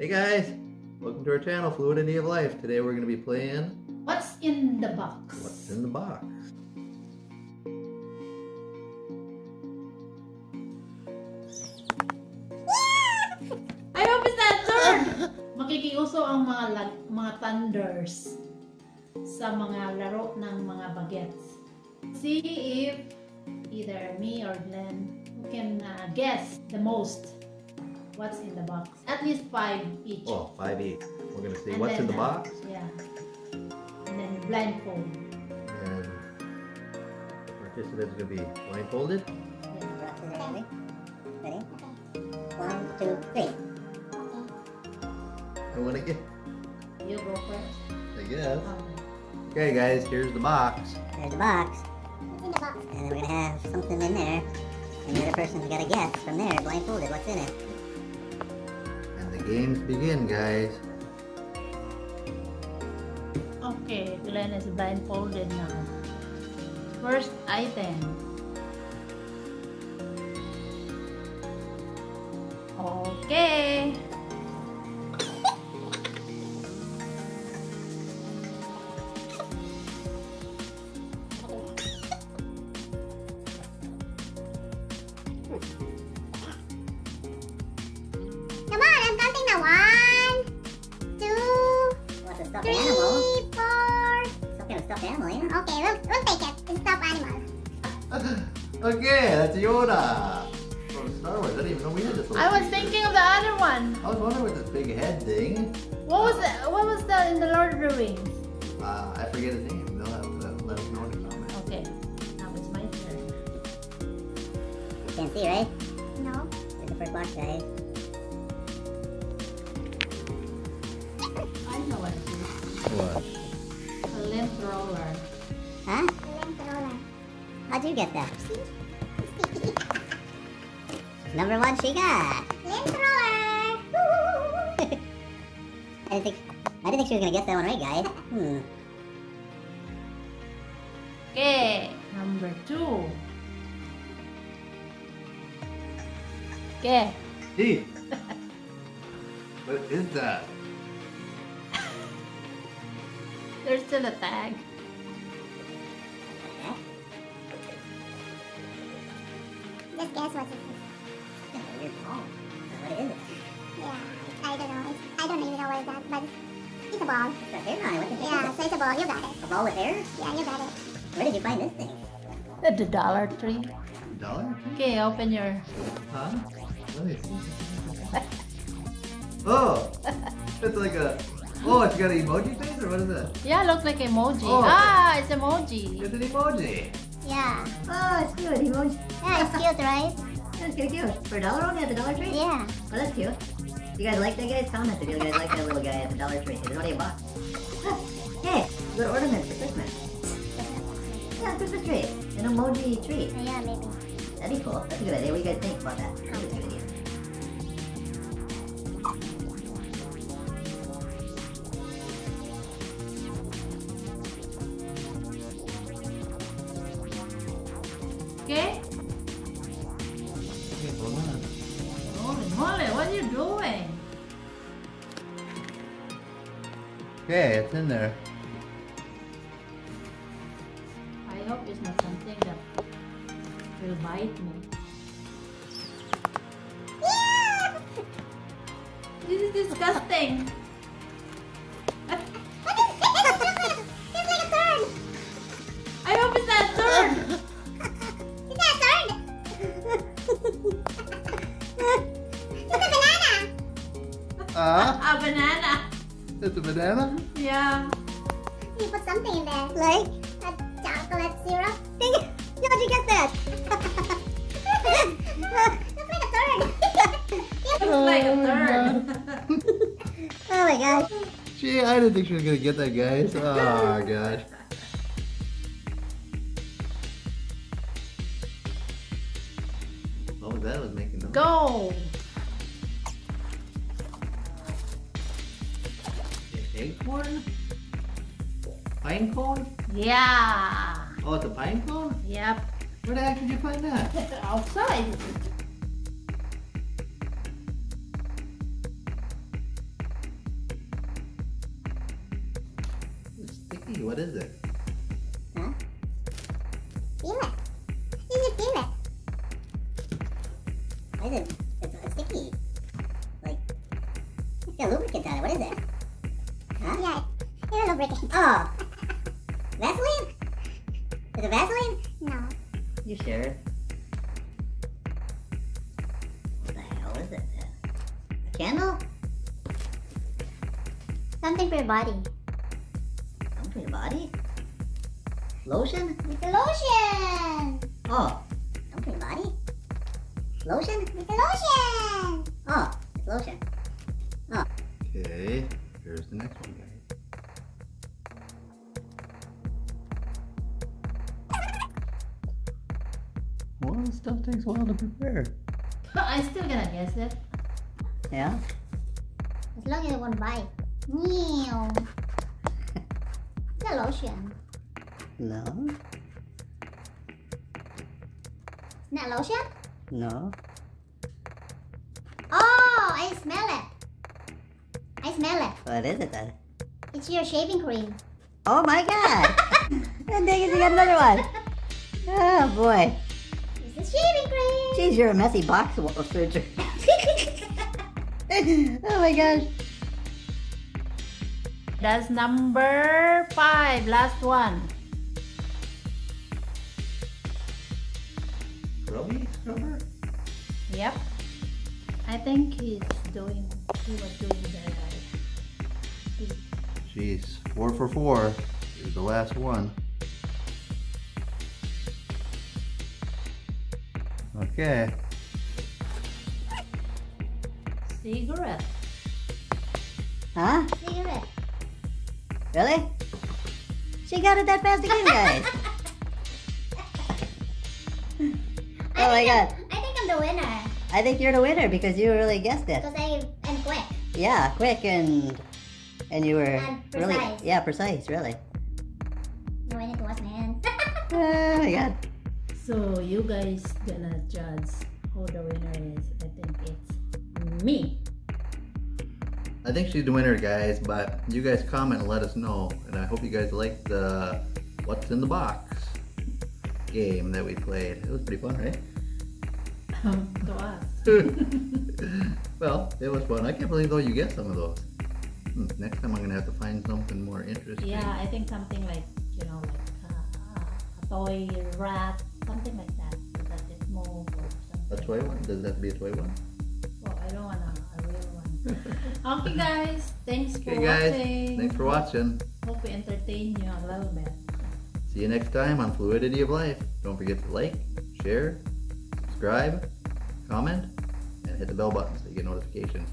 Hey guys, welcome to our channel, Fluidity of Life. Today we're going to be playing What's in the box? What's in the Box. I hope it's not third! Makikiuso ang mga lag, mga thunders sa mga laro ng mga bagets. See if either me or Glenn who can uh, guess the most what's in the box. At least five each. Oh, five each. We're going to see And what's in the box Yeah. And then blindfold. and participants are going to be blindfolded. Ready? Ready? One, two, three. I want to get, You go first. I guess. Um, Okay guys, here's the box. There's the box. And then we're gonna have something in there. And the other person's gotta guess from there, blindfolded, what's in it. Games begin, guys. Okay, Glenn is blindfolded now. First item. Okay. Some kind of stuffed animal, ain't it? Okay, we'll, we'll take it. It's stuffed animal. okay, that's Yoda from Star Wars. I didn't even know we had this. I was creature. thinking of the other one. I was wondering what this big head thing. What was the, what was that in the Lord of the Rings? Uh, I forget his name. They'll have to let us know in the comments. Okay, now it's my turn. You can't see, right? No. It's the first box, guys. I know what it is. What? A. Huh? Lint roller. How'd you get that? Number one she got. Lint roller. I didn't think I didn't think she was gonna guess that one right, guys. Hmm. Okay, number two. Okay, Teeth. what is that? There's still a tag. Just guess what it is. Your phone. What is it? Yeah, I don't know. It's, I don't even know what it's that, but it's a ball. It's got hair on it. What the Yeah, so it's a ball. You got it? A ball with hair? Yeah, you got it. Where did you find this thing? At the Dollar Tree. Dollar? Okay, open your. Huh? Let me see. Oh! It's like a. Oh, it's got an emoji face or what is it? Yeah, it looks like emoji. Oh. Ah, it's emoji. It's an emoji. Yeah. Oh, it's cute. Emoji. Yeah, it's cute, right? That's cute, cute. For a dollar only at the Dollar Tree? Yeah. Oh, that's cute. You guys like that, guys? Comment if you guys like that little guy at the Dollar Tree. It's only a buck. hey, good ornament for Christmas. Yeah, Christmas tree. An emoji tree. Yeah, maybe. That'd be cool. That's a good idea. What do you guys think about that? That's a good idea. Okay, it's in there. I hope it's not something that will bite me. Yeah! This is disgusting. What is this? It's like turn. It's not third. Is a turn? it's a banana. Uh? Ah, A banana. it's a banana? Yeah. You put something in there. Like? A chocolate syrup. How'd you get that? Looks like a turn. Looks like a third. Oh my gosh. Gee, I didn't think she was gonna get that, guys. Oh gosh. What was that? Was making noise. Go. acorn? Pine cone? Yeah. Oh, it's a pine cone? Yep. Where the heck did you find that? Outside. It's sticky. What is it? Huh? Peanut. It's a peanut. What is it? It's, it's sticky. Like, it's got lubricant on it. What is it? Huh? Yeah, it's a lubricant. Oh! Vaseline? Is it Vaseline? No. You sure? What the hell is it? A candle? Something for your body. Something for your body? Lotion? It's a lotion. Oh, Something for your body? Lotion? It's a lotion. Oh, it's lotion. Oh. Okay. Here's the next one, guys. Well, this stuff takes a while to prepare. I'm still gonna guess it. yeah? As long as I won't buy. Meow. It's a lotion. No, It's not lotion? no. Oh, I smell it. I smell it. What is it then? It's your shaving cream. Oh my god! and dang it, you got another one! Oh boy. It's the shaving cream. Jeez, you're a messy box wa- searcher. oh my gosh. That's number five, last one. Scrubby scrubber? Yep. I think he's doing, he was doing that. He- Jeez. Four for four. Here's the last one. Okay. Cigarette. Huh? Cigarette. Really? She got it that fast again, guys. oh my god. I think I'm the winner. I think you're the winner because you really guessed it. Because I am quick. Yeah, quick and and you were And really precise. yeah precise really. No, I need to wash my hands. Oh my god. So you guys gonna judge who the winner is. I think it's me. I think she's the winner, guys, but you guys comment and let us know. And I hope you guys liked the What's in the Box game that we played. It was pretty fun, right? to us. well, it was fun. I can't believe though you get some of those. Next time I'm gonna have to find something more interesting. Yeah, I think something like, you know, like uh, a toy rat, something like that. So that it moves or A toy one? Does that have be a toy one? Well, I don't want a, a real one. okay, guys. Thanks for Okay, guys. watching. Thanks for watching. Hope we entertain you a little bit. See you next time on Fluidity of Life. Don't forget to like, share, subscribe, comment, and hit the bell button so you get notifications.